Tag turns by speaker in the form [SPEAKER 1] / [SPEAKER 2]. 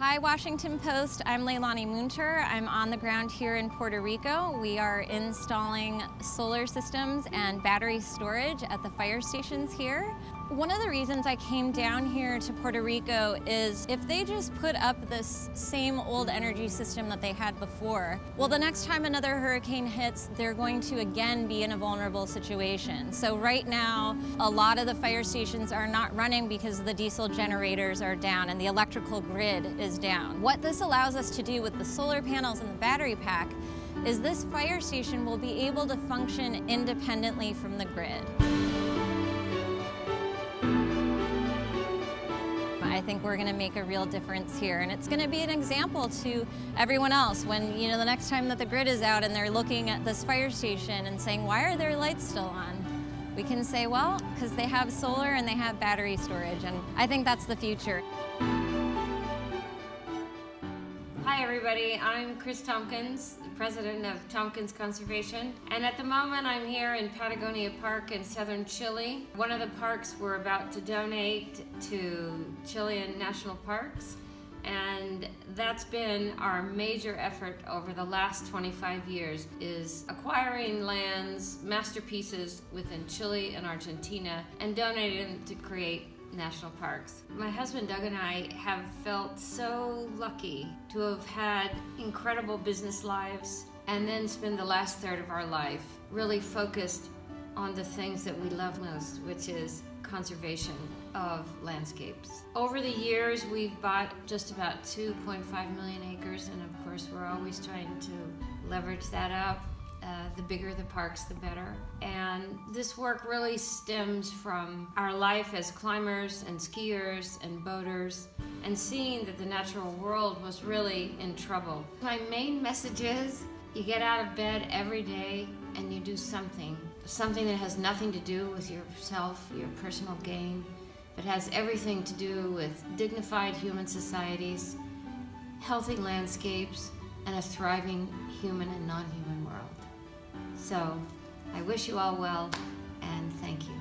[SPEAKER 1] Hi, Washington Post. I'm Leilani Münter. I'm on the ground here in Puerto Rico. We are installing solar systems and battery storage at the fire stations here. One of the reasons I came down here to Puerto Rico is if they just put up this same old energy system that they had before, well, the next time another hurricane hits, they're going to again be in a vulnerable situation. So right now, a lot of the fire stations are not running because the diesel generators are down and the electrical grid is down. What this allows us to do with the solar panels and the battery pack is this fire station will be able to function independently from the grid. I think we're going to make a real difference here. And it's going to be an example to everyone else when, you know, the next time that the grid is out and they're looking at this fire station and saying, why are their lights still on? We can say, well, because they have solar and they have battery storage. And I think that's the future.
[SPEAKER 2] Hi everybody, I'm Kris Tompkins, president of Tompkins Conservation, and at the moment I'm here in Patagonia Park in southern Chile. One of the parks we're about to donate to Chilean National Parks, and that's been our major effort over the last 25 years is acquiring lands, masterpieces within Chile and Argentina, and donating to create national parks. My husband Doug and I have felt so lucky to have had incredible business lives and then spend the last third of our life really focused on the things that we love most, which is conservation of landscapes. Over the years, we've bought just about 2.5 million acres, and of course, we're always trying to leverage that up uh, the bigger the parks, the better. And this work really stems from our life as climbers and skiers and boaters and seeing that the natural world was really in trouble. My main message is you get out of bed every day and you do something. Something that has nothing to do with yourself, your personal gain, but has everything to do with dignified human societies, healthy landscapes, and a thriving human and non-human world. So I wish you all well and thank you.